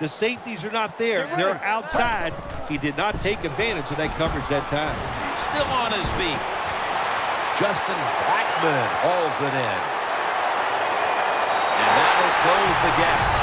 The safeties are not there. They're outside. He did not take advantage of that coverage that time. Still on his beat, Justin Blackmon hauls it in. And that'll close the gap.